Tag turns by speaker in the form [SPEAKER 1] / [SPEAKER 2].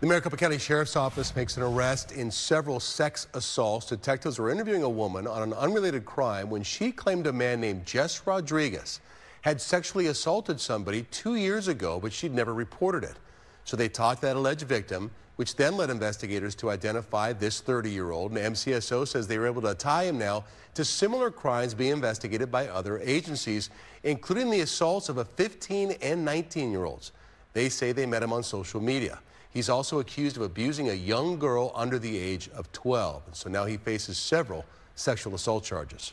[SPEAKER 1] The Maricopa County Sheriff's Office makes an arrest in several sex assaults. Detectives were interviewing a woman on an unrelated crime when she claimed a man named Jess Rodriguez had sexually assaulted somebody two years ago, but she'd never reported it. So they talked to that alleged victim, which then led investigators to identify this 30-year-old. And MCSO says they were able to tie him now to similar crimes being investigated by other agencies, including the assaults of a 15 and 19-year-olds. They say they met him on social media. He's also accused of abusing a young girl under the age of 12. And so now he faces several sexual assault charges.